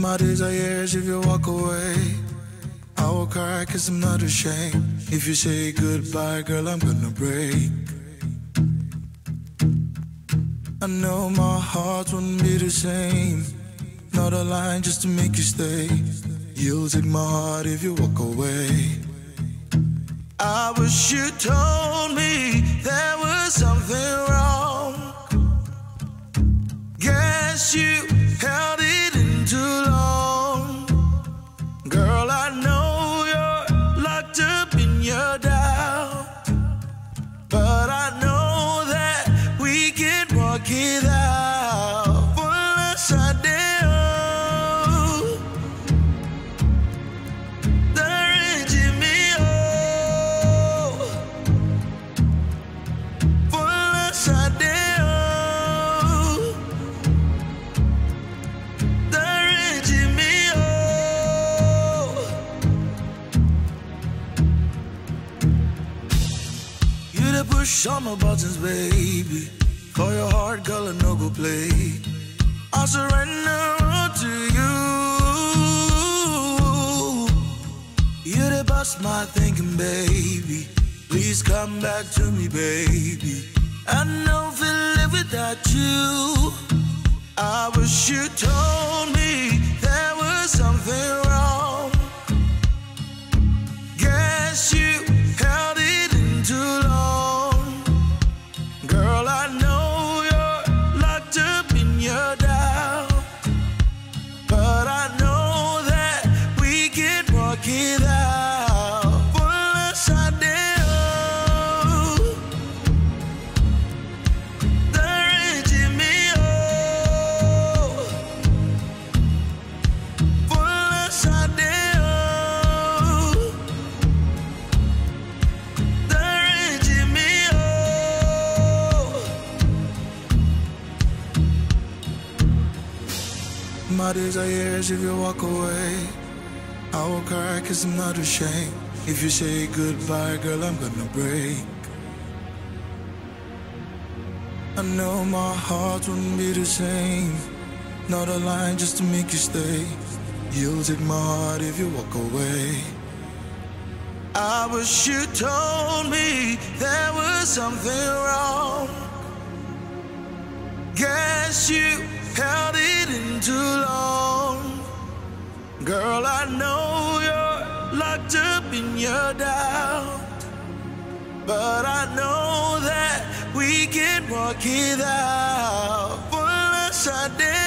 My if you walk away. I will cry cause I'm not ashamed. If you say goodbye, girl, I'm gonna break. I know my heart wouldn't be the same. Not a line just to make you stay. You'll take my heart if you walk away. I wish you told You push all my buttons, baby. For your heart, girl, I no go play. I surrender to you. You the bust my thinking, baby. Please come back to me, baby. I know feel live without you. I wish you told me there My years if you walk away. I will cry cause I'm not ashamed. If you say goodbye, girl, I'm gonna break. I know my heart wouldn't be the same. Not a line just to make you stay. You'll take my heart if you walk away. I wish you told me there was something wrong. Guess you held it in too long. Girl, I know you're locked up in your doubt. But I know that we can work it out. For less I did.